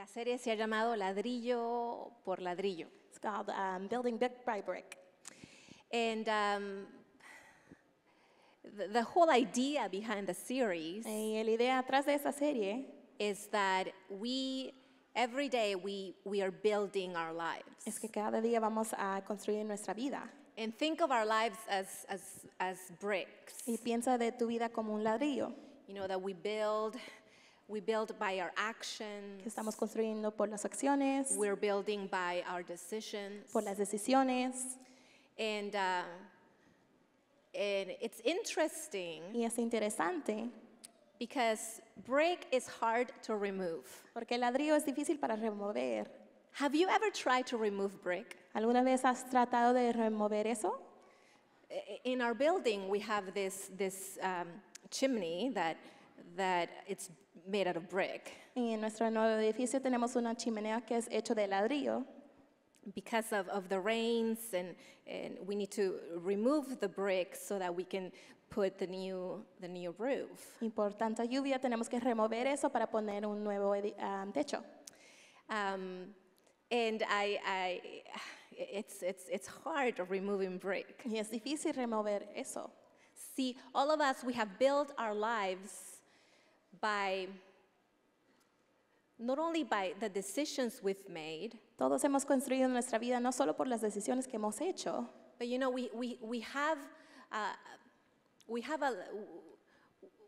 La serie se ha llamado Ladrillo por Ladrillo. It's called um, Building Brick by Brick. And um, the, the whole idea behind the series Y la idea atrás de esa serie is that we, every day, we, we are building our lives. es que cada día vamos a construir nuestra vida. And think of our lives as, as, as bricks. Y piensa de tu vida como un ladrillo You know, that we build, we build by our actions, que estamos construyendo por las acciones, we're building by our decisions. por las decisiones. And, uh, and it's interesting Y es interesante because brick is hard to remove. porque el ladrillo es difícil para remover. Have you ever tried to remove brick? ¿Alguna vez has tratado de remover eso? In our building, we have this, this um, chimney that, that it's made out of brick. Y en nuestro nuevo edificio tenemos una chimenea que es hecho de ladrillo. Because of, of the rains, and, and we need to remove the brick so that we can put the new, the new roof. Y por tanta lluvia tenemos que remover eso para poner un nuevo edi- ah, techo. Um, and I, I, it's, it's, it's hard removing brick. Y es difícil remover eso. See, all of us, we have built our lives by not only by the decisions we've made, Todos hemos construido nuestra vida no solo por las decisiones que hemos hecho, but you know, we, we, we have, uh, we have a,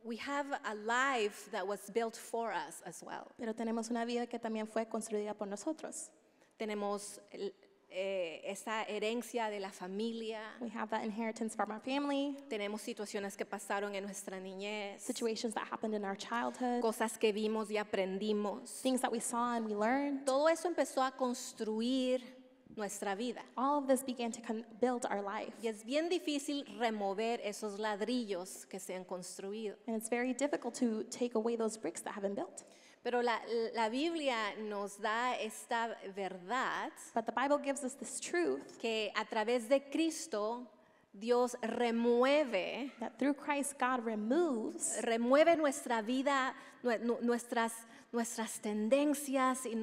we have a life that was built for us as well. pero tenemos una vida que también fue construida por nosotros. Tenemos eh, esa herencia de la familia, We have that inheritance from our family, tenemos situaciones que pasaron en nuestra niñez, situations that happened in our childhood, cosas que vimos y aprendimos. things that we saw and we learned. Todo eso empezó a construir nuestra vida. All of this began to con- build our life. Y es bien difícil remover esos ladrillos que se han construido. And it's very difficult to take away those bricks that have been built. Pero la, la Biblia nos da esta verdad But the Bible gives us this truth que a través de Cristo Dios remueve, that through Christ, God removes remueve nuestra vida, nue- nu- nuestras, nuestras tendencias y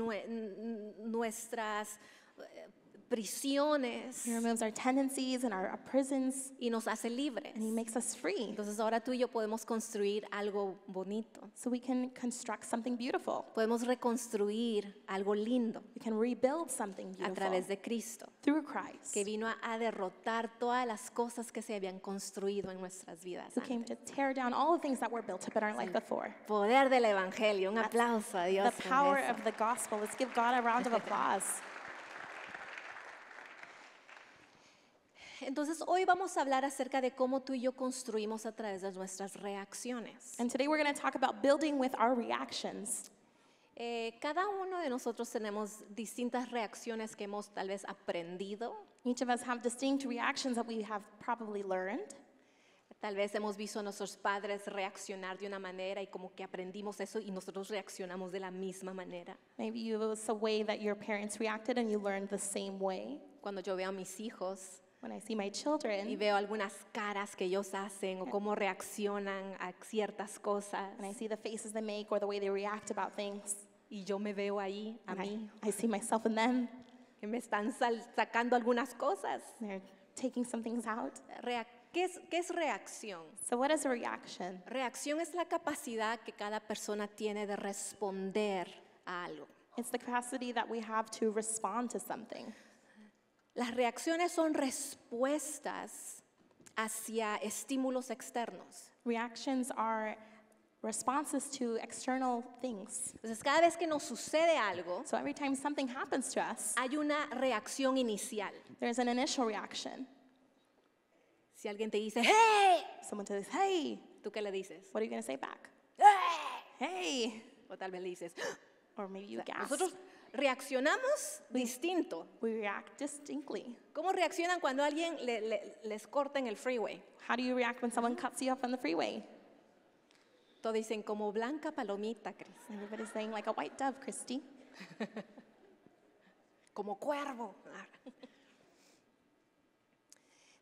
nuestras eh, prisiones He removes our tendencies and our, our prisons, y nos hace libres. and He makes us free. Entonces ahora tú y yo podemos construir algo bonito. So we can construct something beautiful. Podemos reconstruir algo lindo We can rebuild something a beautiful través de Cristo, through Christ, que vino a, a derrotar todas las cosas que se habían construido en nuestras vidas. who came to tear down all the things that were built up in our life before. Poder del Evangelio, un aplauso a Dios. The power of the gospel. Let's give God a round of applause. Entonces hoy vamos a hablar acerca de cómo tú y yo construimos a través de nuestras reacciones. And today we're going to talk about building with our reactions. Eh, cada uno de nosotros tenemos distintas reacciones que hemos tal vez aprendido. Each of us have distinct reactions that we have probably learned. Tal vez hemos visto a nuestros padres reaccionar de una manera y como que aprendimos eso y nosotros reaccionamos de la misma manera. Maybe it was a way that your parents reacted and you learned the same way. Cuando yo veo a mis hijos When I see my y children veo algunas caras que ellos hacen o cómo reaccionan a ciertas cosas and I see the faces they make or the way they react about things, y yo me veo ahí a and I, mí I see myself in them. que me están sal- sacando algunas cosas. They're taking some things out. Rea- ¿Qué es, qué es reacción? So, what is a reaction? Reacción es la capacidad que cada persona tiene de responder a algo. It's the capacity that we have to respond to something. Las reacciones son respuestas hacia estímulos externos. Reactions are responses to external things. Entonces, cada vez que nos sucede algo, So, every time something happens to us, hay una reacción inicial. there's an initial reaction. Si alguien te dice, ¡Hey! Someone says, Hey, ¿Tú qué le dices? what are you going to say back? "Hey". Hey. O tal vez le dices, "Ah". Or maybe you gasp. nosotros reaccionamos distinto. We react distinctly. ¿Cómo reaccionan cuando alguien le- le- les corta en el freeway? How do you react when someone cuts you off on the freeway? Todos dicen, como blanca palomita, Cris. Everybody's saying, like a white dove, Christy. como cuervo.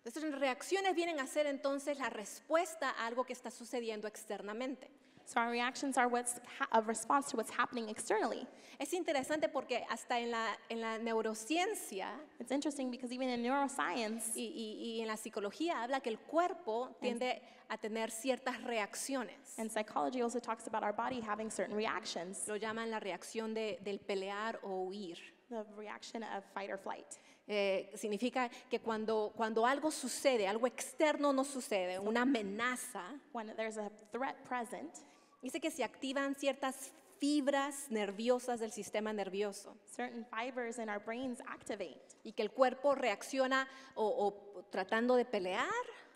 Entonces, las reacciones vienen a ser entonces la respuesta a algo que está sucediendo externamente. So our reactions are what's ha- a response to what's happening externally. Es interesante porque hasta en la, en la neurociencia It's interesting because even in neuroscience y, y- y en la psicología habla que el cuerpo tiende a tener ciertas reacciones. and psychology also talks about our body having certain reactions, Lo llaman la reacción de- del pelear o huir. the reaction of fight or flight. Eh, significa que cuando, cuando algo sucede, algo externo nos sucede, una amenaza, When there's a threat present, dice que se activan ciertas fibras nerviosas del sistema nervioso certain fibers in our brains activate, y que el cuerpo reacciona o, o tratando de pelear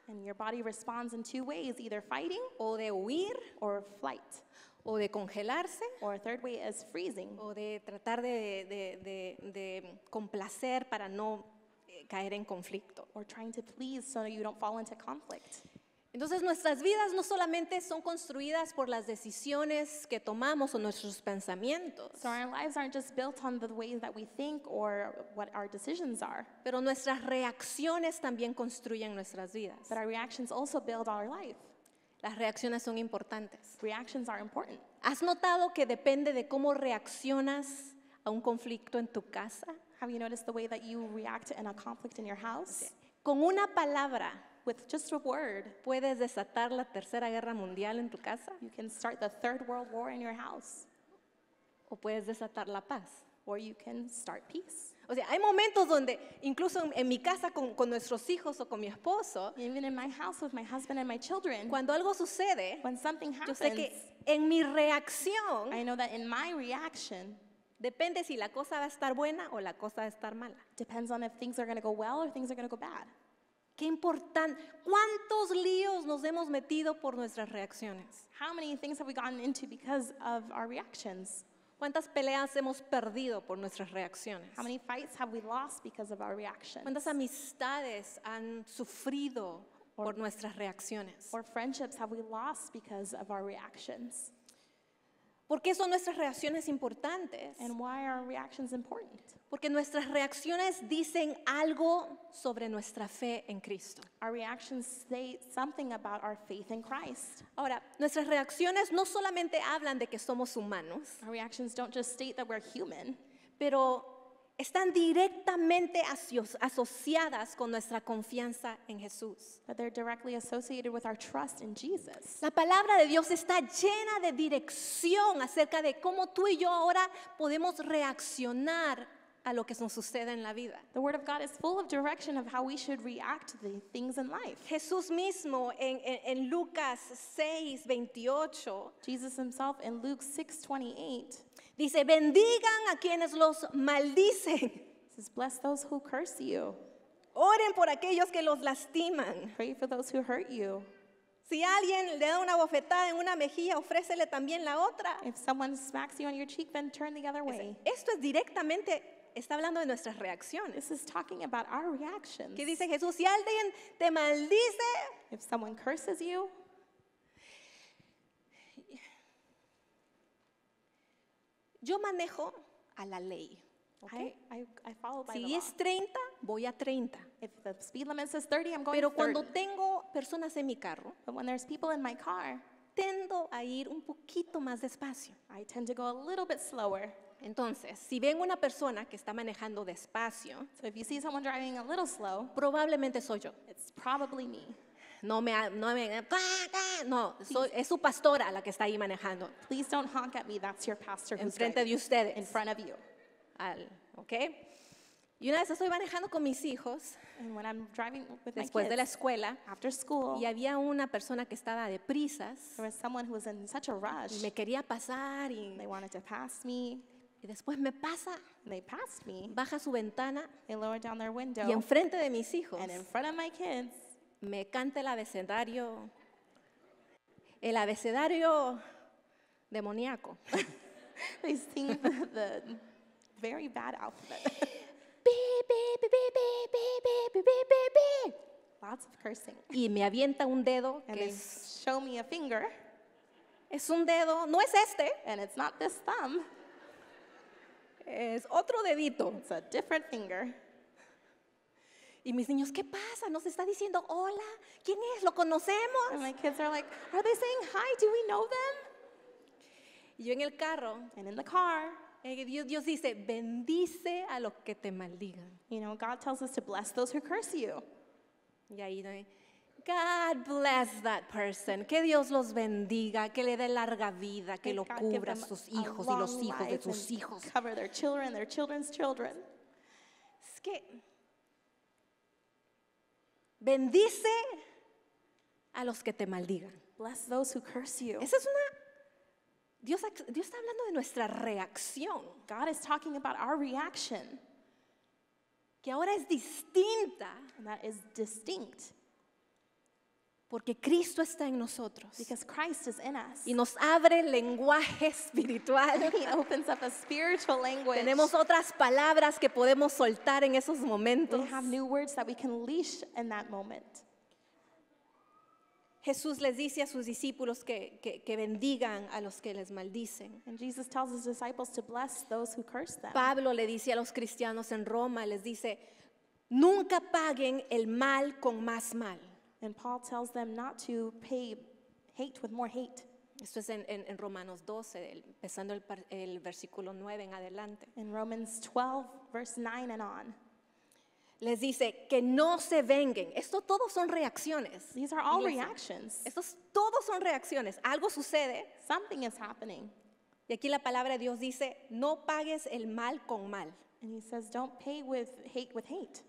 and your body responds in two ways either fighting o de huir or flight. o de congelarse Or a third way is freezing, o de tratar de, de- de- de complacer para no eh, caer en conflicto. or trying to please so you don't fall into conflict. Entonces nuestras vidas no solamente son construidas por las decisiones que tomamos o nuestros pensamientos, So our lives aren't just built on the ways that we think or what our decisions are, pero nuestras reacciones también construyen nuestras vidas. but our reactions also build our life. Las reacciones son importantes. Reactions are important. ¿Has notado que depende de cómo reaccionas a un conflicto en tu casa? Have you noticed the way that you react in a conflict in your house? Con una palabra With just a word, puedes desatar la tercera guerra mundial en tu casa you can start the third world war in your house, o puedes desatar la paz. or you can start peace. O sea, hay momentos donde, incluso en, en mi casa con, con nuestros hijos o con mi esposo, Even in my house with my husband and my children, cuando algo sucede, when something yo happens, sé que en mi reacción I know that in my reaction depende si la cosa va a estar buena o la cosa va a estar mala. depends on if things are going to go well or things are going to go bad. Qué importante. ¿Cuántos líos nos hemos metido por nuestras reacciones? How many things have we gotten into because of our reactions? ¿Cuántas peleas hemos perdido por nuestras reacciones? How many fights have we lost because of our reactions? ¿Cuántas amistades han sufrido por nuestras reacciones? Or friendships have we lost because of our reactions? ¿Por qué son nuestras reacciones importantes? And why are reactions important? Porque nuestras reacciones dicen algo sobre nuestra fe en Cristo. Our reactions say something about our faith in Christ. Ahora, nuestras reacciones no solamente hablan de que somos humanos, Our reactions don't just state that we're human, pero están directamente aso- asociadas con nuestra confianza en Jesús. they're directly associated with our trust in Jesus. La palabra de Dios está llena de dirección acerca de cómo tú y yo ahora podemos reaccionar a lo que nos sucede en la vida. The Word of God is full of direction of how we should react to the things in life. Jesús mismo en, en- en Lucas 6, 28 Jesus himself in Luke 6:28 dice, bendigan a quienes los maldicen, says, "Bless those who curse you. oren por aquellos que los lastiman. Pray for those who hurt you. Si alguien le da una bofetada en una mejilla, ofrécele también la otra. If someone smacks you on your cheek, then turn the other way." Esto es directamente, está hablando de nuestras reacciones. This is talking about our reactions. Que dice Jesús, si alguien te maldice, If someone curses you, yo manejo a la ley. ¿ok? I, I, I follow by the Si law. es 30, voy a 30. If the speed limit says 30, I'm going Pero 30. cuando tengo personas en mi carro, But when there's people in my car, tendo a ir un poquito más despacio. I tend to go a little bit slower. Entonces, si ven una persona que está manejando despacio, So if you see someone driving a little slow, probablemente soy yo. it's probably me. No me, no me, no, soy- es su pastora la que está ahí manejando Please don't honk at me. That's your pastor who's enfrente de ustedes. in front of you. Al- ¿ok? Y una vez estoy manejando con mis hijos And when I'm driving with my después de la kids escuela after school, y había una persona que estaba de prisas there was someone who was in such a rush. y me quería pasar y, They wanted to pass me. y después me pasa, They passed me. baja su ventana They lowered down their window. y enfrente de mis hijos And in front of my kids, me canta el abecedario, el abecedario demoníaco. They sing the, the very bad alphabet. Lots of cursing. Y me avienta un dedo And que es, show me a finger. Es un dedo, no es este. And it's not this thumb. Es otro dedito. It's a different finger. Y mis niños, ¿qué pasa? Nos está diciendo, hola, ¿quién es? ¿Lo conocemos? And my kids are like, Are they saying hi? Do we know them? Y yo en el carro, And in the car, eh, Dios, Dios dice, bendice a los que te maldigan. you know, God tells us to bless those who curse you. Y ahí, ¿no? God bless that person. Que Dios los bendiga, que le dé larga vida, que May lo God cubra a sus hijos y los hijos de sus hijos. Cover their children, their children's children. Es que bendice a los que te maldigan. Bless those who curse you. Esa es una... Dios, Dios está hablando de nuestra reacción, God is talking about our reaction, que ahora es distinta and that is distinct porque Cristo está en nosotros because Christ is in us. y nos abre el lenguaje espiritual. He opens up a spiritual language. Tenemos otras palabras que podemos soltar en esos momentos. we have new words that we can leash in that moment. Jesús les dice a sus discípulos que, que- que bendigan a los que les maldicen. And Jesus tells his disciples to bless those who curse them. Pablo le dice a los cristianos en Roma, les dice, nunca paguen el mal con más mal. And Paul tells them not to pay hate with more hate. Esto es en, en- en Romanos 12, el- empezando el, par- el versículo 9 en adelante. In Romans 12, verse 9 and on. Les dice que no se venguen. Esto todos son reacciones. These are all iglesia. reactions. Estos todos son reacciones. Algo sucede Something is happening. y aquí la palabra de Dios dice, no pagues el mal con mal. And he says, don't pay with hate with hate.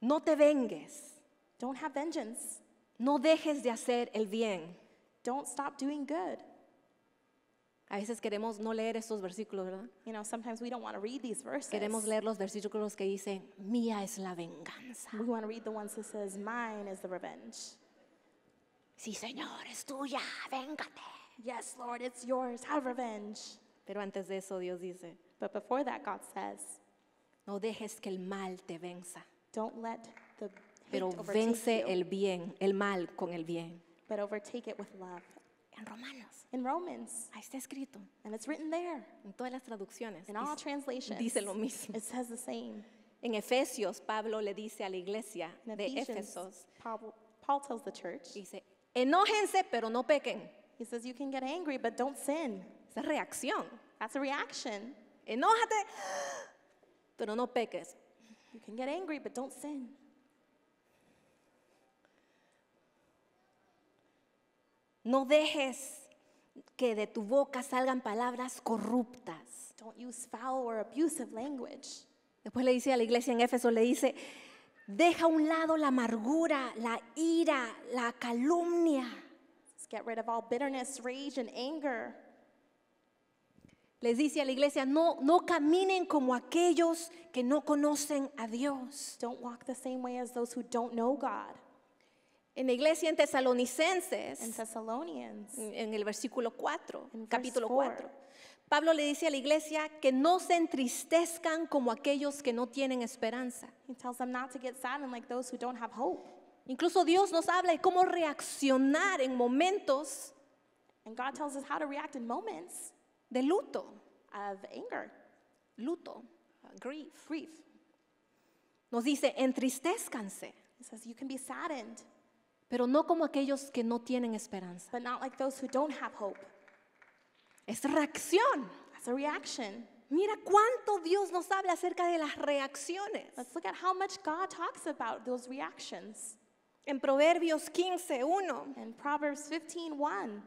No te vengues. Don't have vengeance. No dejes de hacer el bien. Don't stop doing good. A veces queremos no leer estos versículos, ¿verdad? You know, sometimes we don't want to read these verses. Queremos leer los versículos que dicen, mía es la venganza. We want to read the ones that says, mine is the revenge. Sí, Señor, es tuya, véngate. Yes, Lord, it's yours. Have revenge. Pero antes de eso Dios dice, But before that, God says, no dejes que el mal te venza, don't let pero vence el bien, el mal con el bien. but overtake it with love. En Romanos, In Romans, ahí está escrito, and it's written there. en todas las traducciones. In all translations, dice lo mismo. it says the same. En Efesios, Pablo le dice a la iglesia In de Éfesos, Paul, Paul tells the church, dice, enójense, pero no pequen. he says, you can get angry, but don't sin. Esa es reacción. That's a reaction. Enójate, pero no peques. You can get angry, but don't sin. No dejes que de tu boca salgan palabras corruptas. Don't use foul or abusive language. Después le dice a la iglesia en Éfeso, le dice, deja a un lado la amargura, la ira, la calumnia. Just get rid of all bitterness, rage, and anger. Les dice a la iglesia, no, no caminen como aquellos que no conocen a Dios. Don't walk the same way as those who don't know God. En la iglesia en In Tesalonicenses, Thessalonians, en el versículo 4, In capítulo four. 4, Pablo le dice a la iglesia que no se entristezcan como aquellos que no tienen esperanza. he tells them not to get saddened like those who don't have hope. Incluso Dios nos habla de cómo reaccionar en momentos And God tells us how to react in moments de luto, of anger, luto, uh, grief. grief. Nos dice, entristezcanse, He says you can be saddened, pero no como aquellos que no tienen esperanza. but not like those who don't have hope. Es reacción. That's a reaction. Mira cuánto Dios nos habla acerca de las reacciones. Let's look at how much God talks about those reactions. En Proverbios 15, 1, In Proverbs 15:1,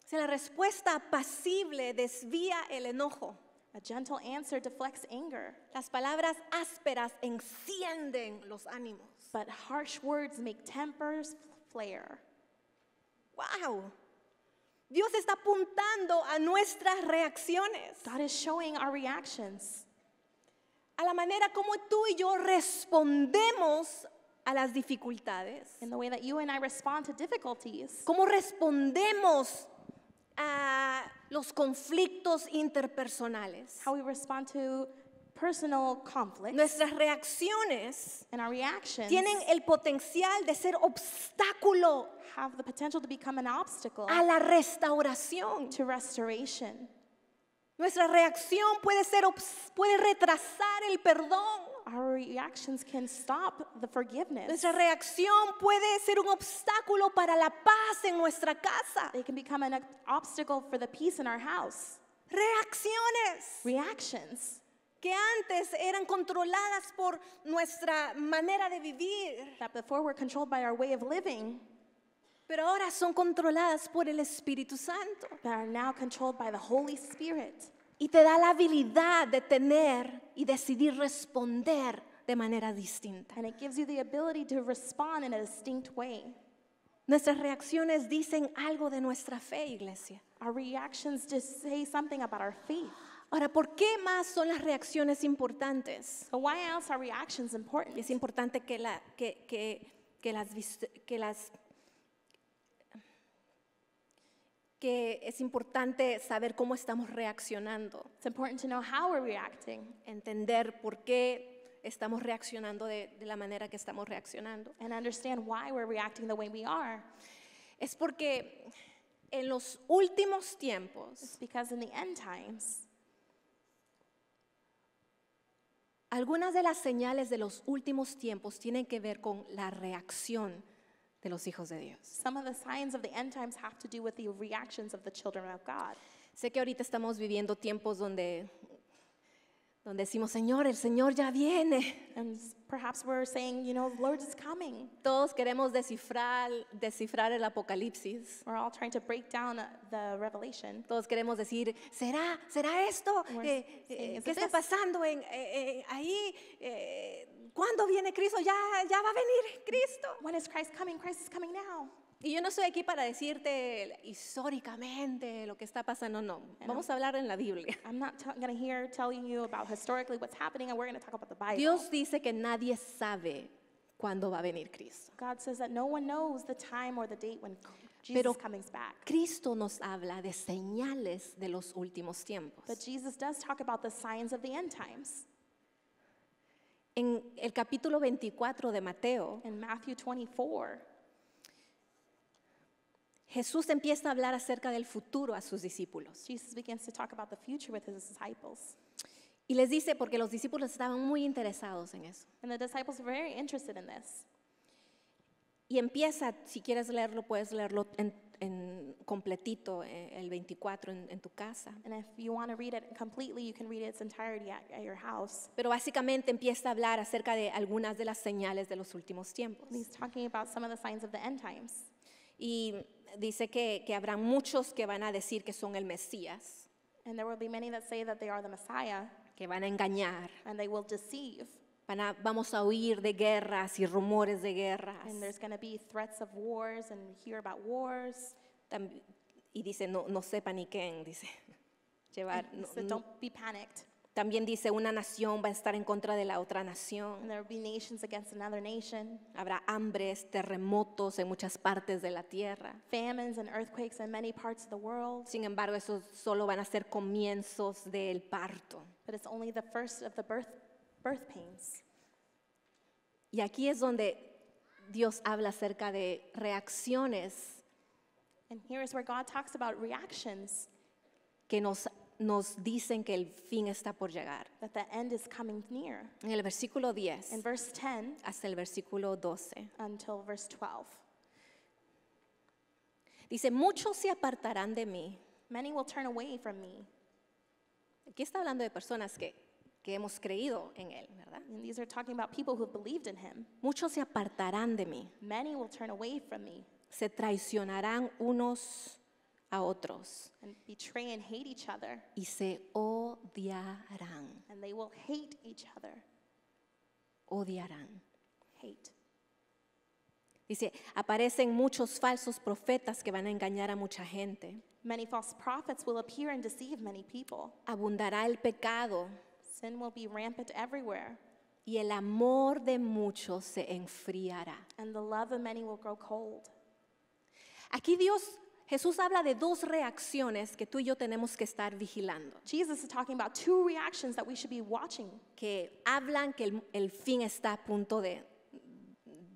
dice, la respuesta apacible desvía el enojo. a gentle answer deflects anger, Las palabras ásperas encienden los ánimos. But harsh words make tempers flare. ¡Wow! Dios está apuntando a nuestras reacciones, God is showing our reactions, a la manera como tú y yo respondemos a las dificultades, in the way that you and I respond to difficulties, cómo respondemos a los conflictos interpersonales. how we respond to personal conflicts, Nuestras reacciones and our reactions tienen el potencial de ser obstáculo have the potential to become an obstacle a la restauración. to restoration. Nuestra reacción puede ser puede retrasar el perdón. Our reactions can stop the forgiveness. Nuestra reacción puede ser un obstáculo para la paz en nuestra casa. They can become an obstacle for the peace in our house. Reacciones Reactions que antes eran controladas por nuestra manera de vivir, that before were controlled by our way of living, pero ahora son controladas por el Espíritu Santo. that are now controlled by the Holy Spirit. Y te da la habilidad de tener y decidir responder de manera distinta. And it gives you the ability to respond in a distinct way. Nuestras reacciones dicen algo de nuestra fe, iglesia. Our reactions just say something about our faith. Ahora, ¿por qué más son las reacciones importantes? So why else are reactions important? Es importante que, la- que- que- que las, que las que es importante saber cómo estamos reaccionando, It's important to know how we're reacting entender por qué estamos reaccionando de, de la manera que estamos reaccionando. and understand why we're reacting the way we are. Es porque en los últimos tiempos It's because in the end times, Algunas de las señales de los últimos tiempos tienen que ver con la reacción de los hijos de Dios. some of the signs of the end times have to do with the reactions of the children of God. Sé que ahorita estamos viviendo tiempos donde, donde decimos, Señor, el Señor ya viene. And perhaps we're saying, you know, the Lord is coming. Todos queremos descifrar, descifrar el apocalipsis. We're all trying to break down uh, the revelation. Todos queremos decir, ¿será, será esto? Eh, eh, saying, "Is ¿Qué está this?" pasando en, eh, ahí? ¿Cuándo viene Cristo? Ya, ya va a venir Cristo. When is Christ coming? Christ is coming now. Y yo no estoy aquí para decirte históricamente lo que está pasando, no. Vamos a hablar en la Biblia. I'm not going to here telling you about historically what's happening, and we're going to talk about the Bible. Dios dice que nadie sabe cuándo va a venir Cristo. God says that no one knows the time or the date when Jesus Pero- comes back. Cristo nos habla de señales de los últimos tiempos. But Jesus does talk about the signs of the end times. En el capítulo 24 de Mateo, In Matthew 24, Jesús empieza a hablar acerca del futuro a sus discípulos. Jesus begins to talk about the future with his disciples. Y les dice, porque los discípulos estaban muy interesados en eso. And the disciples are very interested in this. Y empieza, si quieres leerlo, puedes leerlo en, en completito, eh, el 24 en- en tu casa. And if you want to read it completely, you can read it its entirety at, at your house. Pero básicamente empieza a hablar acerca de algunas de las señales de los últimos tiempos. And he's talking about some of the signs of the end times. Y dice que, que habrán muchos que van a decir que son el Mesías, And there will be many that say that they are the Messiah, que van a engañar. and they will deceive. Van a- vamos a oír de guerras y rumores de guerras. And there's going to be threats of wars and hear about wars. Tam- y dice, no, no sepa ni quién, dice. Llevar, no- so no- don't be panicked. También dice, una nación va a estar en contra de la otra nación. And there will be nations against another nation, Habrá hambres, terremotos en muchas partes de la tierra. famines and earthquakes in many parts of the world. Sin embargo, esos solo van a ser comienzos del parto. But it's only the first of the birth, birth pains. Y aquí es donde Dios habla acerca de reacciones And here is where God talks about reactions, que nos, nos dicen que el fin está por llegar. that the end is coming near. En el versículo 10 In verse 10 hasta el versículo 12 until verse 12, dice, muchos se apartarán de mí. many will turn away from me. Aquí está hablando de personas que, que hemos creído en Él, ¿verdad? And these are talking about people who believed in him. Muchos se apartarán de mí. Many will turn away from me Se traicionarán unos a otros and betray and hate each other, y se odiarán. and they will hate each other. Odiarán. Hate. Dice, aparecen muchos falsos profetas que van a engañar a mucha gente. Many false prophets will appear and deceive many people. Abundará el pecado Sin will be rampant everywhere, y el amor de muchos se enfriará. and the love of many will grow cold. Aquí Dios, Jesús habla de dos reacciones que tú y yo tenemos que estar vigilando, Jesus is talking about two reactions that we should be watching, que hablan que el, el fin está a punto de,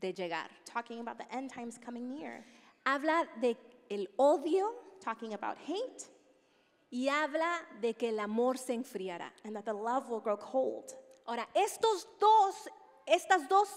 de llegar. talking about the end times coming near, Habla de el odio talking about hate, y habla de que el amor se enfriará. and that the love will grow cold. Ahora, estos dos, estas dos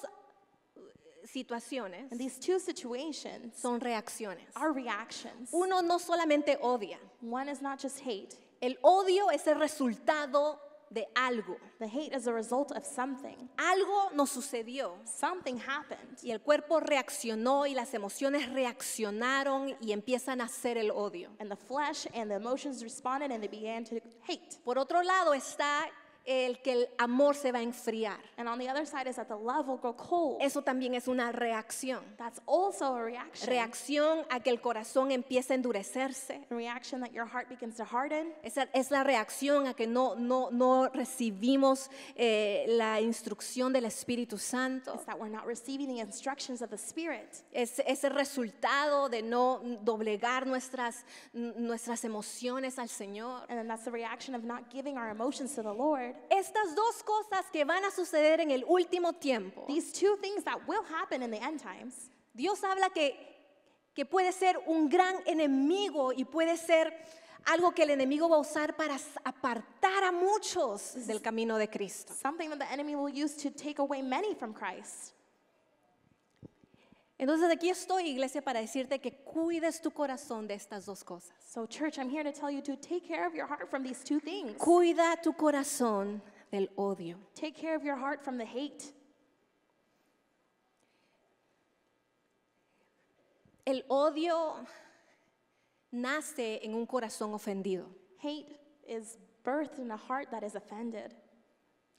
situaciones And these two situations son reacciones. are reactions. Uno no solamente odia, One is not just hate. el odio es el resultado de algo. The hate is a result of something. Algo nos sucedió Something happened. y el cuerpo reaccionó y las emociones reaccionaron y empiezan a hacer el odio. And the flesh and the emotions responded and they began to hate. Por otro lado está el que el amor se va a enfriar. And on the other side is that the love will grow cold. Eso también es una reacción. That's also a reaction. Reacción a que el corazón empiece a endurecerse. A reaction that your heart begins to harden. Esa es la reacción a que no, no, no recibimos eh, la instrucción del Espíritu Santo. It's that we're not receiving the instructions of the Spirit. Es, es el resultado de no doblegar nuestras, nuestras emociones al Señor. And then that's the reaction of not giving our emotions to the Lord. Estas dos cosas que van a suceder en el último tiempo, These two things that will happen in the end times. Dios habla que, que puede ser un gran enemigo y puede ser algo que el enemigo va a usar para apartar a muchos del camino de Cristo. Something that the enemy will use to take away many from Christ. Entonces aquí estoy, iglesia, para decirte que cuides tu corazón de estas dos cosas. So, church, I'm here to tell you to take care of your heart from these two things. Cuida tu corazón del odio. Take care of your heart from the hate. El odio nace en un corazón ofendido. Hate is birthed in a heart that is offended.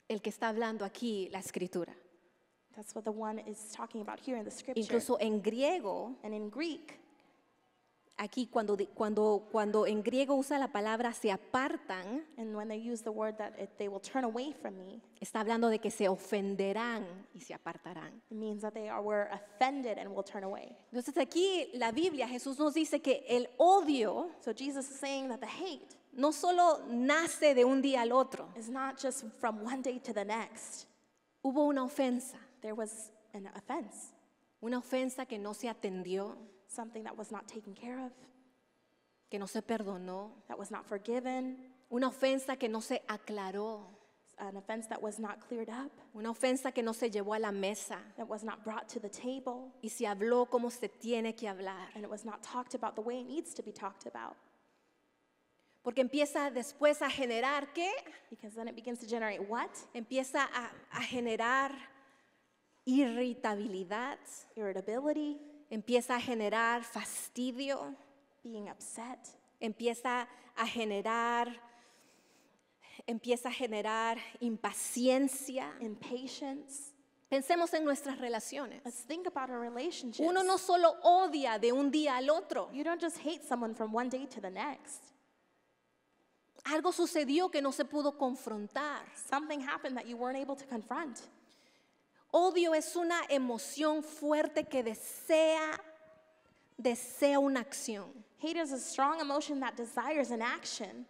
El que está hablando aquí la escritura. That's what the one is talking about here in the scripture. Incluso en griego, and in Greek, aquí cuando, di- cuando, cuando en griego usa la palabra se apartan, and when they use the word that it, they will turn away from me, está hablando de que se ofenderán y se apartarán. it means that they are were offended and will turn away. Entonces aquí la Biblia, Jesús nos dice que el odio So Jesus is saying that the hate no solo nace de un día al otro. is not just from one day to the next. Hubo una ofensa, There was an offense, una ofensa que no se atendió, something that was not taken care of, que no se perdonó, that was not forgiven, una ofensa que no se aclaró, an offense that was not cleared up, una ofensa que no se llevó a la mesa. That was not brought to the table, y se habló como se tiene que hablar. and it was not talked about the way it needs to be talked about. Porque empieza después a generar qué? Because then it begins to generate what? Empieza a, a generar irritabilidad, Irritability, empieza a generar fastidio, being upset, empieza a generar empieza a generar impaciencia. impatience. Pensemos en nuestras relaciones. Let's think about our relationships. Uno no solo odia de un día al otro. You don't just hate someone from one day to the next. Algo sucedió que no se pudo confrontar. Something happened that you weren't able to confront. Odio es una emoción fuerte que desea desea una acción. Hate is a strong emotion that desires an action.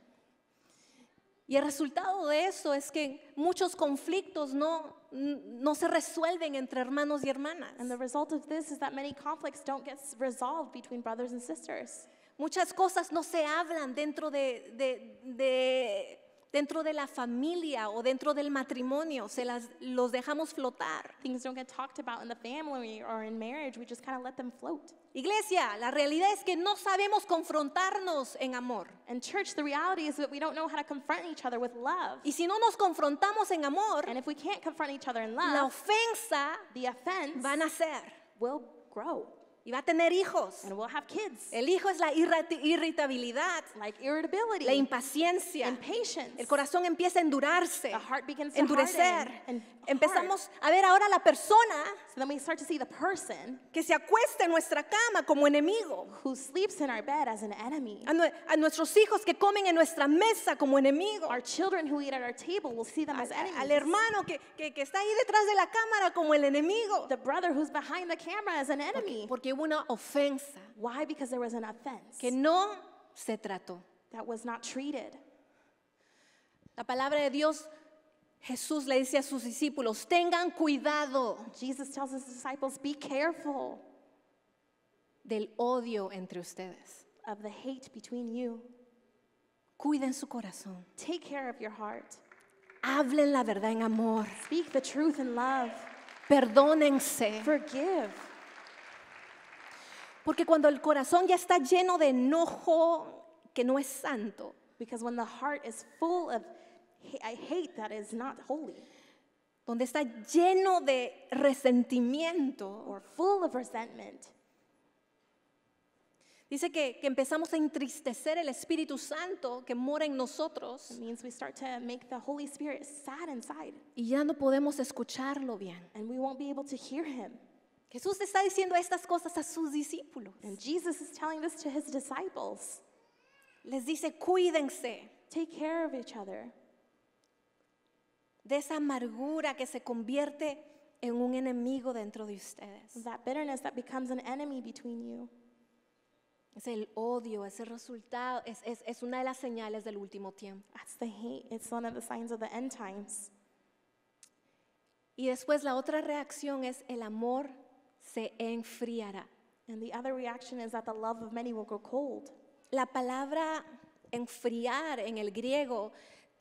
Y el resultado de eso es que muchos conflictos no, no se resuelven entre hermanos y hermanas. And the result of this is that many conflicts don't get resolved between brothers and sisters. Muchas cosas no se hablan dentro de, de- de- dentro de la familia o dentro del matrimonio, se las los dejamos flotar. Things don't get talked about in the family or in marriage. We just kind of let them float. Iglesia, la realidad es que no sabemos confrontarnos en amor. And church, the reality is that we don't know how to confront each other with love. Y si no nos confrontamos en amor, And if we can't confront each other in la love, ofensa the offense va a nacer will grow y va a tener hijos. and we'll have kids. El hijo es la irritabilidad, Like irritability, la impaciencia. impatience. El corazón empieza a endurarse, The heart begins to endurecer. Empezamos a ver ahora la persona So then we start to see the person que se acuesta en nuestra cama como enemigo. who sleeps in our bed as an enemy. A, nue- a nuestros hijos que comen en nuestra mesa como enemigo. Our children who eat at our table will see them as enemies. al hermano que, que- que está ahí detrás de la cámara como el enemigo. The brother who's behind the camera as an enemy. Porque hubo una ofensa Why? Because there was an offense que no se trató. that was not treated. La palabra de Dios, Jesús le dice a sus discípulos, tengan cuidado Jesus tells his disciples, be careful del odio entre ustedes. of the hate between you. Cuiden su corazón. Take care of your heart. Hablen la verdad en amor. Speak the truth in love. Perdónense. Forgive. Porque cuando el corazón ya está lleno de enojo que no es santo, Because when the heart is full of I hate that is not holy donde está lleno de resentimiento, or full of resentment, dice que, que empezamos a entristecer el Espíritu Santo que mora en nosotros it means we start to make the Holy Spirit sad inside y ya no podemos escucharlo bien. and we won't be able to hear him. Jesús está diciendo estas cosas a sus discípulos. And Jesus is telling this to his disciples. Les dice, cuídense Take care of each other. de esa amargura que se convierte en un enemigo dentro de ustedes. That bitterness that becomes an enemy between you. Es el odio, es el resultado, es, es- es una de las señales del último tiempo. That's the hate. It's one of the signs of the end times. Y después la otra reacción es el amor se enfriará. And the other reaction is that the love of many will grow cold. La palabra enfriar en el griego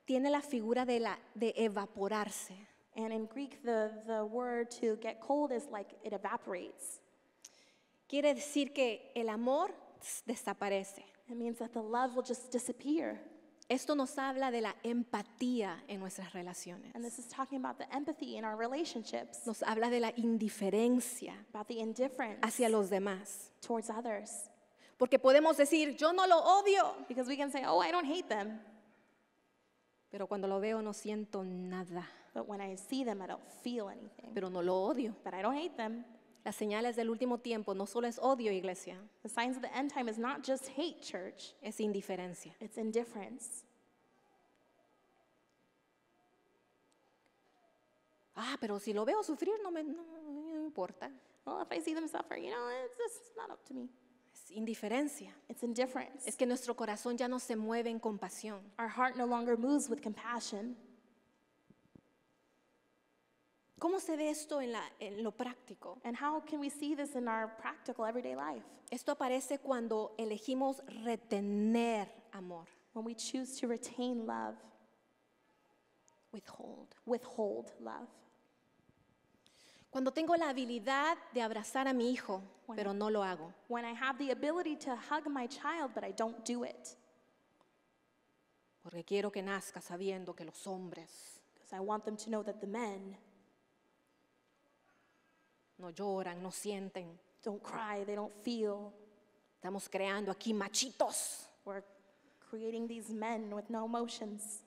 tiene la figura de, la, de evaporarse. And in Greek, the, the word to get cold is like it evaporates. Quiere decir que el amor desaparece. It means that the love will just disappear. Esto nos habla de la empatía en nuestras relaciones. And this is talking about the empathy in our relationships, Nos habla de la indiferencia about the indifference hacia los demás. towards others. Porque podemos decir, yo no lo odio, Because we can say, oh, I don't hate them. pero cuando lo veo no siento nada, But when I see them, I don't feel anything. pero no lo odio. But I don't hate them. Las señales del último tiempo no solo es odio, iglesia, The signs of the end time is not just hate, church, es indiferencia. it's indifference. Ah, pero si lo veo sufrir no me, no- no me importa. Well, if I see them suffer, you know, it's just not up to me. Es indiferencia. It's indifference. Es que nuestro corazón ya no se mueve en compasión. Our heart no longer moves with compassion. ¿Cómo se ve esto en, la- en lo práctico? And how can we see this in our practical everyday life? Esto aparece cuando elegimos retener amor, When we choose to retain love, withhold. withhold love. Cuando tengo la habilidad de abrazar a mi hijo, Bueno. pero no lo hago. When I have the ability to hug my child, but I don't do it Porque quiero que nazca sabiendo que los hombres because I want them to know that the men no lloran, no sienten. don't cry, they don't feel. Estamos creando aquí machitos. We're creating these men with no emotions.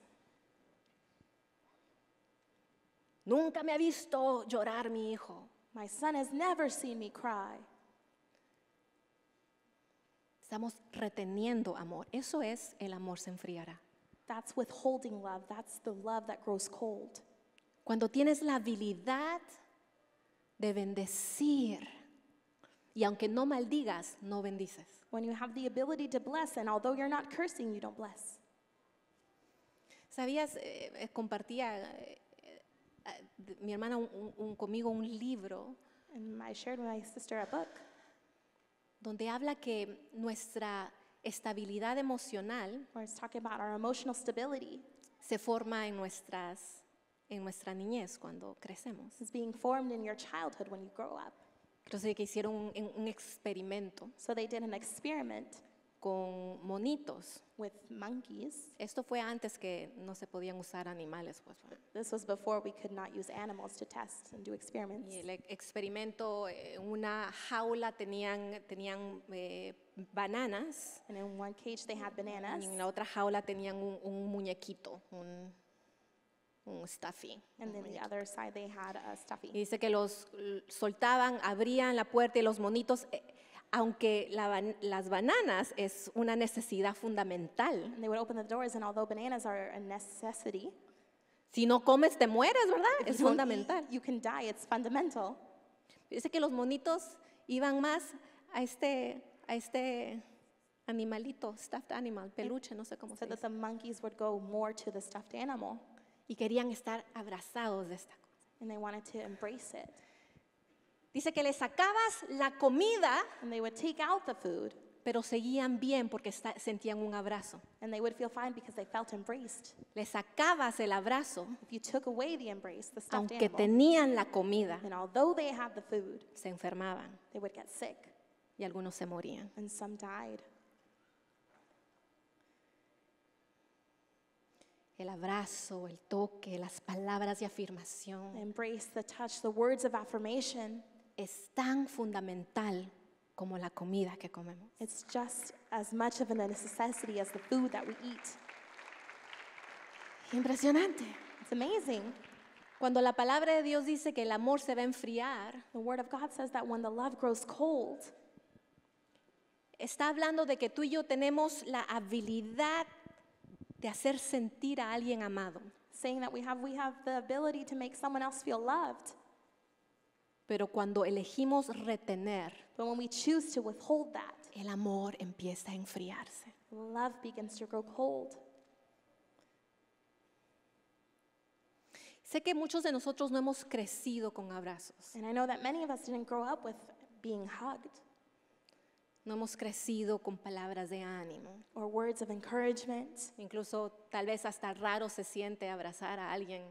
Nunca me ha visto llorar mi hijo. My son has never seen me cry. Estamos reteniendo amor. Eso es el amor se enfriará. That's withholding love. That's the love that grows cold. Cuando tienes la habilidad de bendecir y aunque no maldigas, no bendices. When you have the ability to bless, and although you're not cursing, you don't bless. ¿Sabías? Eh, eh, compartía eh, eh, mi hermana un- un- conmigo un libro And I shared with my sister a book donde habla que nuestra estabilidad emocional where it's talking about our emotional stability se forma en, nuestras, en nuestra niñez cuando crecemos. is being formed in your childhood when you grow up. Entonces que hicieron un, un experimento So they did an experiment con monitos. with monkeys. Esto fue antes que no se podían usar animales. Pues, ¿verdad? This was before we could not use animals to test and do experiments. y el ex- experimento, eh, en una jaula tenían, tenían eh, bananas And in one cage they had bananas, y en la otra jaula tenían un, un muñequito, un, un stuffy. and then the other side they had a Y stuffy. dice que los soltaban, abrían la puerta y los monitos, eh, aunque la las bananas es una necesidad fundamental. And they would open the doors, and although bananas are a necessity, Si no comes te mueres, ¿verdad? if Es you fundamental. eat, you can die. It's fundamental. Dice que los monitos iban más a este, a este animalito, stuffed animal, peluche, no sé cómo se So that dice. the monkeys would go more to the stuffed animal, Y querían estar abrazados de esta cosa. and they wanted to embrace it. Dice que le sacabas la comida And they would take out the food, pero seguían bien porque esta- sentían un abrazo. and they would feel fine because they felt embraced. Le sacabas el abrazo, If you took away the embrace, the stuffed aunque animal, tenían la comida, and although they had the food, se enfermaban they would get sick, y algunos se morían. and some died. El abrazo, el toque, las palabras de afirmación embrace, the touch, the words of affirmation, es tan fundamental como la comida que comemos. it's just as much of a necessity as the food that we eat. Impresionante. It's amazing. Cuando la palabra de Dios dice que el amor se va a enfriar, The Word of God says that when the love grows cold, está hablando de que tú y yo tenemos la habilidad de hacer sentir a alguien amado. saying that we have, we have the ability to make someone else feel loved. Pero cuando elegimos retener, But when we choose to withhold that, el amor empieza a enfriarse. love begins to grow cold. Sé que muchos de nosotros no hemos crecido con abrazos, And I know that many of us didn't grow up with being hugged no hemos crecido con palabras de ánimo. or words of encouragement. Incluso tal vez hasta raro se siente abrazar a alguien.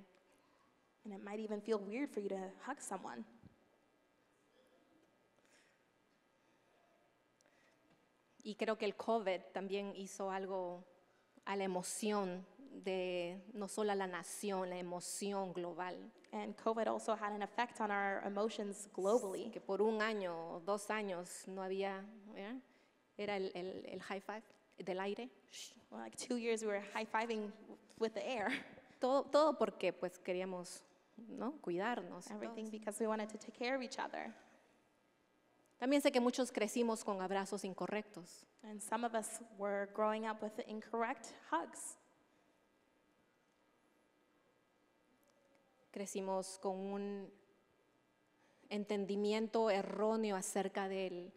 And it might even feel weird for you to hug someone. Y creo que el COVID también hizo algo a la emoción de no solo a la nación, la emoción global. And COVID also had an effect on our emotions globally. Que por un año o dos años no había, ¿eh? era el, el- el high five del aire. Well, like two years, we were high fiving with the air. Todo, todo porque pues queríamos ¿no? cuidarnos. Everything todo. because we wanted to take care of each other. También sé que muchos crecimos con abrazos incorrectos. And some of us were growing up with incorrect hugs. Crecimos con un entendimiento erróneo acerca del,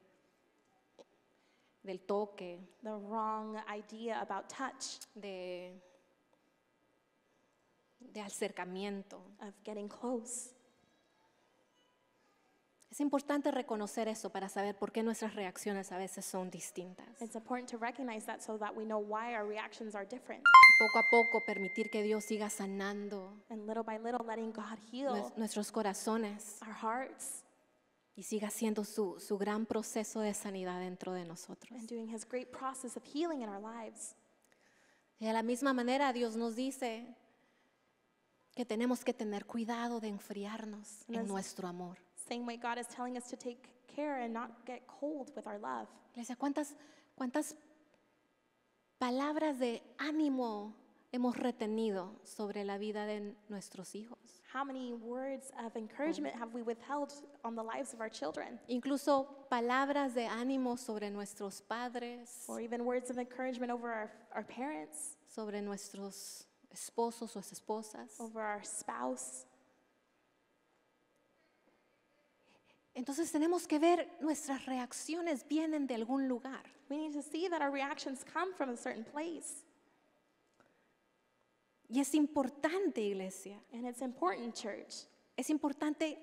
del toque, The wrong idea about touch, de, de acercamiento. of getting close. Es importante reconocer eso para saber por qué nuestras reacciones a veces son distintas. It's important to recognize that so that we know why our reactions are different. Poco a poco permitir que Dios siga sanando And little by little, letting God heal nues- nuestros corazones our hearts y siga haciendo su, su gran proceso de sanidad dentro de nosotros. and doing His great process of healing in our lives. De la misma manera Dios nos dice que tenemos que tener cuidado de enfriarnos en nuestro amor. Same way God is telling us to take care and not get cold with our love. Iglesia, ¿cuántas, cuántas palabras de ánimo hemos retenido sobre la vida de nuestros hijos? How many words of encouragement have we withheld on the lives of our children? Incluso palabras de ánimo sobre nuestros padres, Or even words of encouragement over our, our parents, sobre nuestros esposos o esposas. over our spouse. Entonces tenemos que ver nuestras reacciones vienen de algún lugar. We need to see that our reactions come from a certain place. Y es importante, iglesia, And it's important, church, es importante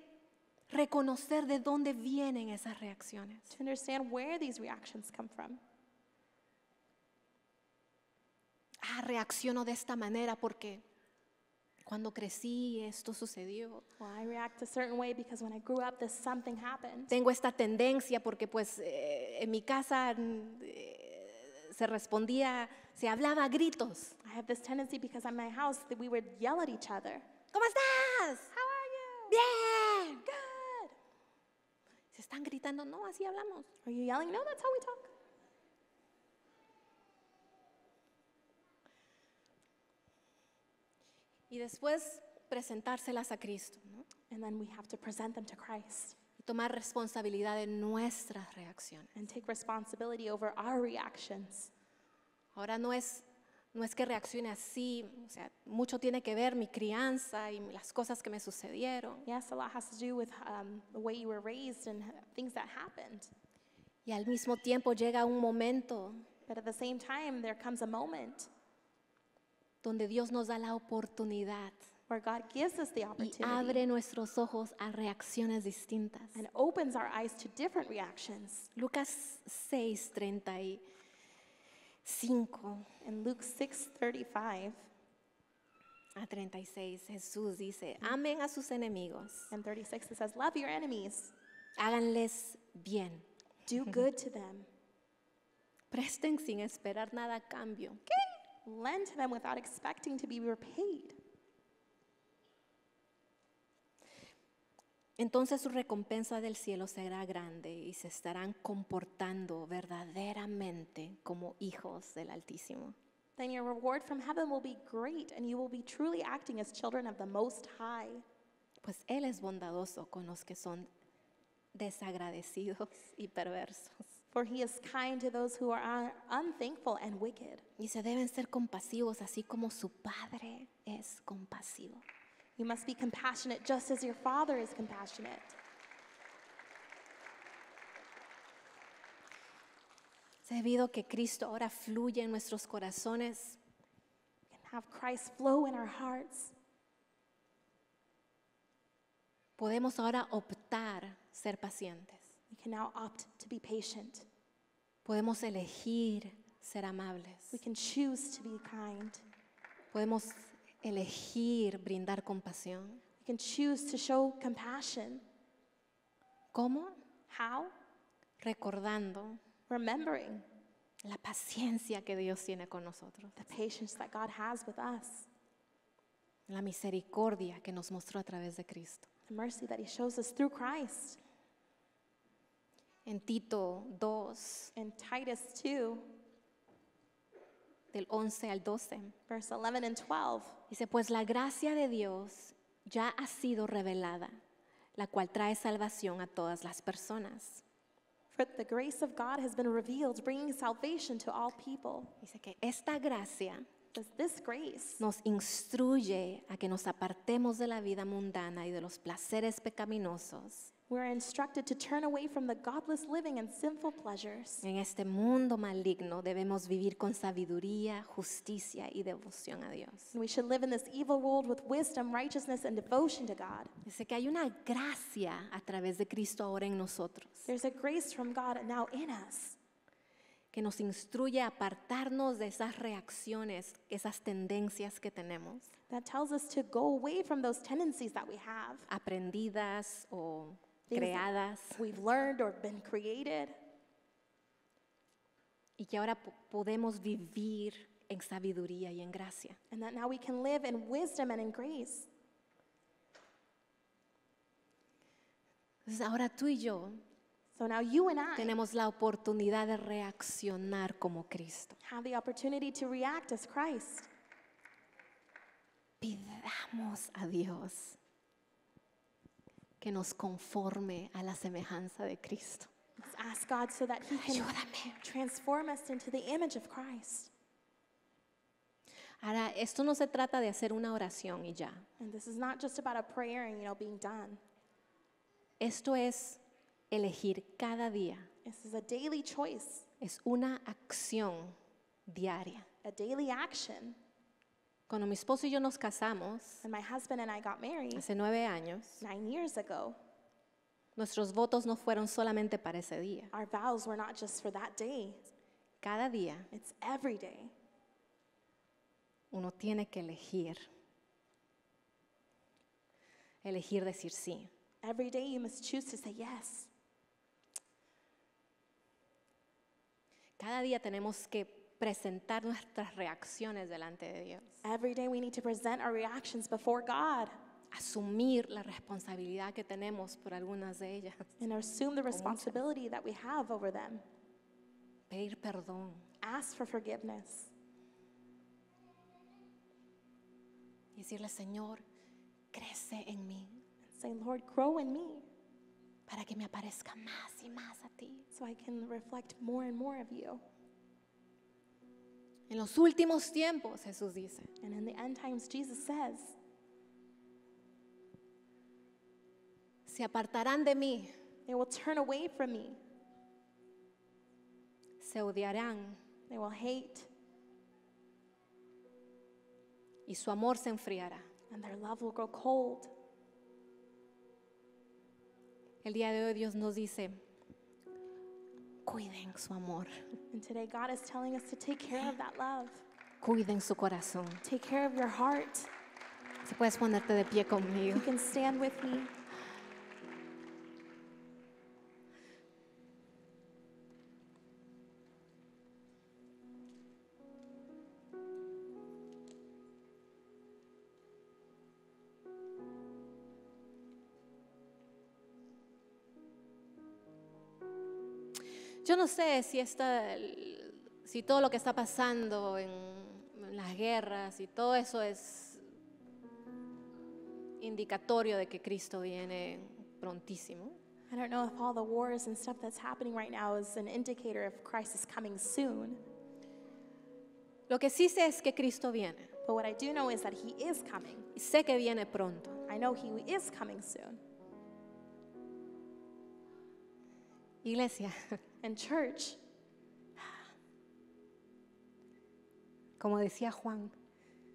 reconocer de dónde vienen esas reacciones. to understand where these reactions come from. Ah, reacciono de esta manera porque cuando crecí esto sucedió. Well, I react a certain way because when I grew up, this something happened. Tengo esta tendencia porque pues eh, en mi casa mm, eh, se respondía, se hablaba a gritos. I have this tendency because at my house that we would yell at each other. ¿Cómo estás? How are you? Bien. Good. Se están gritando, no, así hablamos. Are you yelling? No, that's how we talk. Y después presentárselas a Cristo ¿no? And then we have to present them to Christ y tomar responsabilidad de nuestras reacciones. and take responsibility over our reactions. Ahora no es, no es que reaccione así, o sea, mucho tiene que ver mi crianza y las cosas que me sucedieron. Yes, a lot has to do with um, the way you were raised and things that happened. Y al mismo tiempo llega un momento But at the same time, there comes a moment donde Dios nos da la oportunidad where God gives us the y opportunity abre nuestros ojos a reacciones distintas. and opens our eyes to different reactions. Lucas 6, 35 In Luke 6:35 a 36, Jesús dice, amen a sus enemigos, and 36 it says, "Love your enemies, háganles bien, do good to them, presten sin esperar nada a cambio. Lend to them without expecting to be repaid." Entonces su recompensa del cielo será grande y se estarán comportando verdaderamente como hijos del Altísimo. Then your reward from heaven will be great, and you will be truly acting as children of the Most High. Pues Él es bondadoso con los que son desagradecidos y perversos. For he is kind to those who are un- unthankful and wicked. Y se deben ser compasivos así como su Padre es compasivo. You must be compassionate just as your Father is compassionate. Debido que Cristo ahora fluye en nuestros corazones, We can have Christ flow in our hearts. podemos ahora optar ser pacientes. We can now opt to be patient. Podemos elegir ser amables. We can choose to be kind. Podemos elegir brindar compasión. We can choose to show compassion. ¿Cómo? How? Recordando Remembering la paciencia que Dios tiene con nosotros, the patience that God has with us, la misericordia que nos mostró a través de Cristo. the mercy that He shows us through Christ. En Tito 2, In Titus 2, del 11 al 12, verse 11 and 12, dice, pues la gracia de Dios ya ha sido revelada, la cual trae salvación a todas las personas. for the grace of God has been revealed, bringing salvation to all people. Dice que esta gracia Does this grace nos instruye a que nos apartemos de la vida mundana y de los placeres pecaminosos we're instructed to turn away from the godless living and sinful pleasures. En este mundo maligno debemos vivir con sabiduría, justicia y devoción a Dios. And we should live in this evil world with wisdom, righteousness, and devotion to God. Dice que hay una gracia a través de Cristo ahora en nosotros, There's a grace from God now in us que nos instruye a apartarnos de esas reacciones, esas tendencias que tenemos, that tells us to go away from those tendencies that we have, aprendidas o creadas, we've learned or been created, y que ahora po- podemos vivir en sabiduría y en gracia. and that now we can live in wisdom and in grace. Entonces ahora tú y yo So now you and I tenemos la oportunidad de reaccionar como Cristo. have the opportunity to react as Christ. Pidamos a Dios que nos conforme a la semejanza de Cristo. Let's ask God so that He can Ayúdame. transform us into the image of Christ. Ahora, esto no se trata de hacer una oración y ya. And this is not just about a prayer and you know being done. Esto es elegir cada día. This is a daily choice, Es una acción diaria. a daily action. Cuando mi esposo y yo nos casamos When my husband and I got married hace nueve años, nine years ago, nuestros votos no fueron solamente para ese día. our vows were not just for that day, Cada día it's every day. uno tiene que elegir. Elegir decir sí. Every day you must choose to say yes. Cada día tenemos que presentar nuestras reacciones delante de Dios. Every day we need to present our reactions before God Asumir la responsabilidad que tenemos por algunas de ellas. and assume the responsibility that we have over them. Pedir perdón. Ask for forgiveness. Y decirle, Señor, crece en mí Say, Lord, grow in me para que me aparezca más y más a ti. so I can reflect more and more of you. En los últimos tiempos, Jesús dice, And in the end times, Jesus says, se apartarán de mí, they will turn away from me. se odiarán They will hate, y su amor se enfriará. and their love will grow cold. El día de hoy Dios nos dice, cuiden su amor, And today, God is telling us to take care of that love. cuiden su corazón. Take care of your heart. Si puedes ponerte de pie conmigo. You can stand with me. No sé si, esta, si todo lo que está pasando en, en las guerras y todo eso es indicatorio de que Cristo viene prontísimo. I don't know if all the wars and stuff that's happening right now is an indicator if Christ is coming soon. Lo que sí sé es que Cristo viene. But what I do know is that He is coming. Y sé que viene pronto. I know He is coming soon. Iglesia, And, church, como decía Juan,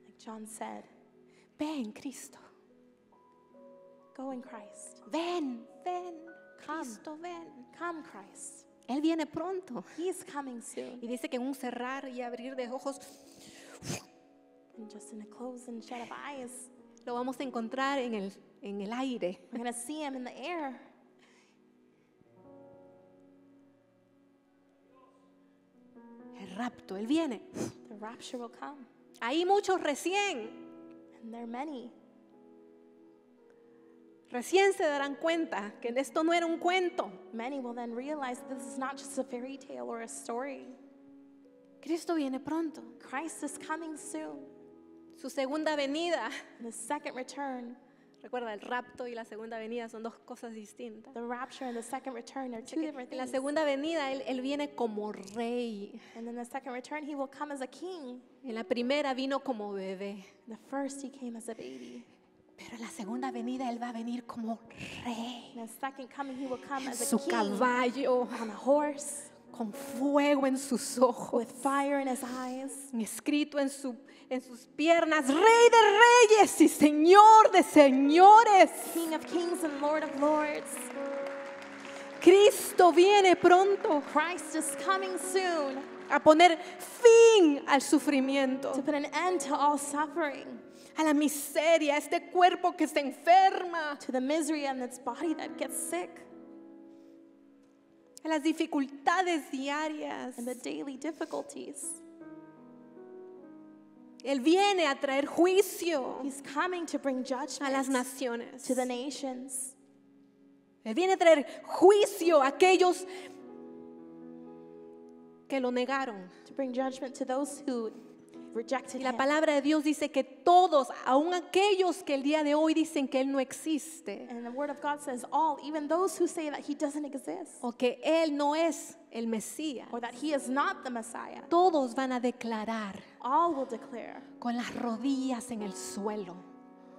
like John said, ven Cristo, go in Christ. ven, ven, Come. Cristo, ven. Come, Christ. Él viene pronto. He's coming soon. Y dice que en un cerrar y abrir de ojos And just in a close and shut of eyes, lo vamos a encontrar en el, en el aire. we're going to see Him in the air. Rapto, Él viene. The rapture will come. Hay muchos recién, And there are many. recién se darán cuenta que esto no era un cuento. Many will then realize this is not just a fairy tale or a story. Cristo viene pronto. Christ is coming soon. Su segunda venida, And the second return, recuerda, el rapto y la segunda venida son dos cosas distintas. the rapture and the second return are two different En la things. segunda venida él, él viene como rey. And then the second return, he will come as a king. En la primera vino como bebé. The first, he came as a baby. Pero en la segunda venida él va a venir como rey. And the second coming, he will come En as a su king caballo, on a horse con fuego en sus ojos. with fire in his eyes. escrito en, su, en sus piernas, Rey de reyes y Señor de señores. King of kings and Lord of lords. Cristo viene pronto Christ is coming soon a poner fin al sufrimiento, to put an end to all suffering, a la miseria, a este cuerpo que se enferma, to the misery in its body that gets sick, a las dificultades diarias. and the daily difficulties. Él viene a traer juicio He's coming to bring a judgment las naciones. to the nations. Él viene a traer juicio a aquellos que lo negaron. to bring judgment to those who rejected Y la him. palabra de Dios dice que todos, aun aquellos que el día de hoy dicen que Él no existe And the word of God says all, even those who say that he doesn't exist o que Él no es el Mesías, or that he is not the Messiah, todos van a declarar all will declare con las rodillas en el suelo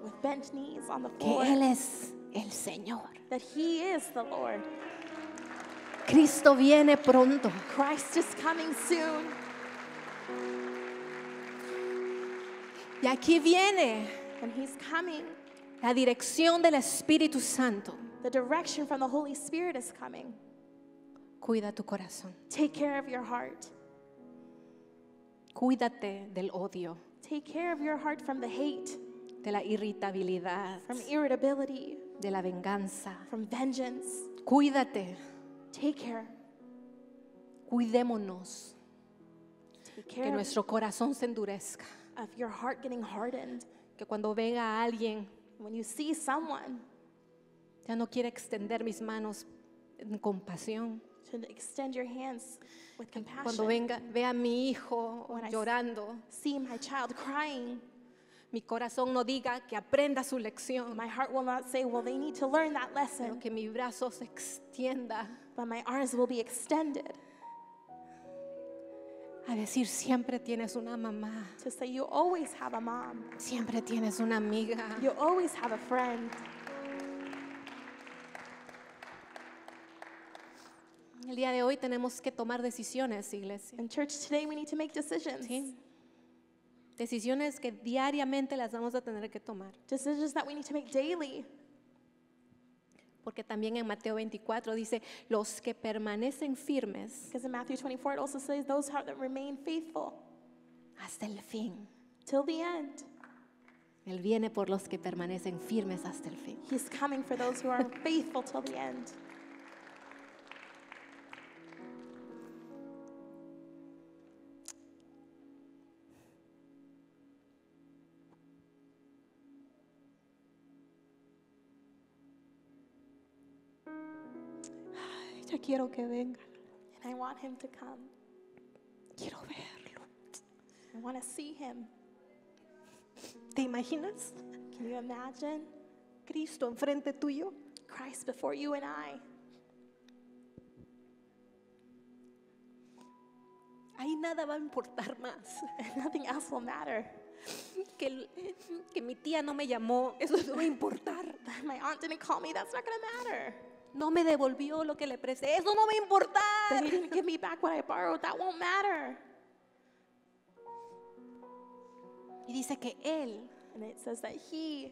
with bent knees on the que floor Él es el Señor. that he is the Lord. Cristo viene pronto. Christ is coming soon. Y aquí viene And he's coming. la dirección del Espíritu Santo. The direction from the Holy Spirit is coming. Cuida tu corazón. Take care of your heart. Cuídate del odio, Take care of your heart from the hate, de la irritabilidad, from irritability, de la venganza. from vengeance. Cuídate, Take care. cuidémonos, Take que care of, nuestro corazón se endurezca, of your heart getting hardened. que cuando venga alguien When you see someone, ya no quiera extender mis manos en compasión. to extend your hands with Cuando compassion. venga, vea a mi hijo When I- llorando, See my child crying. mi corazón no diga que aprenda su lección, My heart will not say, well, they need to learn that pero lesson, que mi brazo se extienda but my arms will be extended a decir siempre tienes una mamá, to say, you always have a mom. siempre tienes una amiga. You always have a friend. El día de hoy tenemos que tomar decisiones, iglesia. In church today, we need to make decisions. ¿sí? Decisiones que diariamente las vamos a tener que tomar. Decisions that we need to make daily. Porque también en Mateo 24 dice, los que permanecen firmes Because in Matthew 24, it also says, Those that remain faithful hasta el fin. till the end. Él viene por los que permanecen firmes hasta el fin. He's coming for those who are faithful till the end. Quiero que venga. And I want him to come. Quiero verlo. I want to see him. ¿Te imaginas? Can you imagine Cristo enfrente tuyo. Christ before you and I? Ahí nada va a importar más. Nothing else will matter. Que, que mi tía no me llamó, eso no va a importar. My aunt didn't call me, that's not going to matter. No me devolvió lo que le presté, eso no va a That he importar. didn't give me back what I borrowed, that won't matter. Y dice que Él And it says that he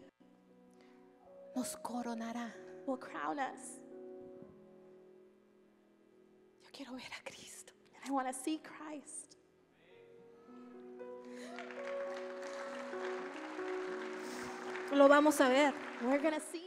nos coronará. will crown us. Yo quiero ver a Cristo. And I want to see Christ. Lo vamos a ver. We're going to see